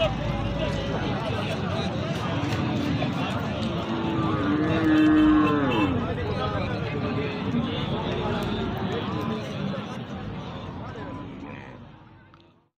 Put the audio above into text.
Come on.